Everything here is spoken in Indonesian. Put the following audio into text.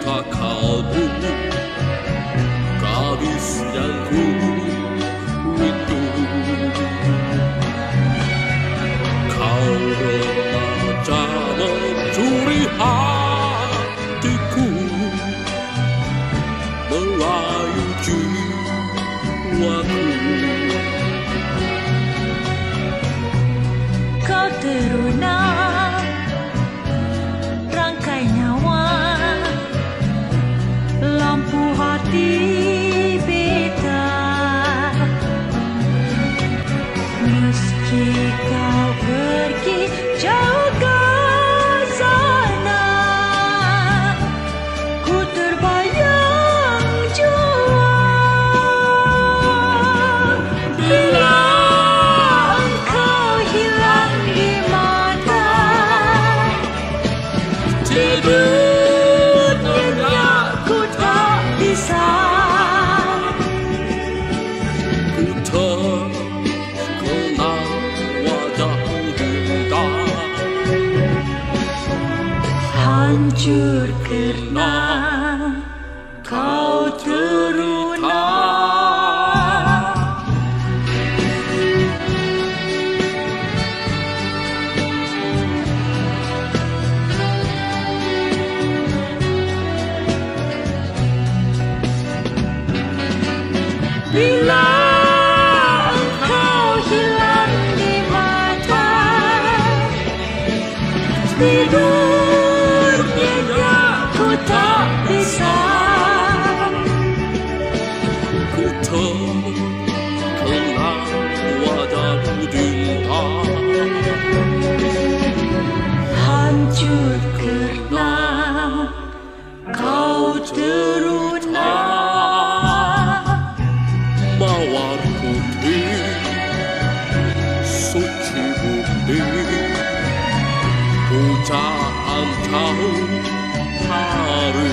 padaku Gadis yang ku rindu Kau remaja mencuri hatiku Melayu jiwaku. Kau teruna hancur karena kau teruna. Bila engkau hilang di mata tidurnya ku tak bisa. Ku terkenal wajahmu indah hancur karena kau teruna. Mawar putih suci bukti pujaan kau heart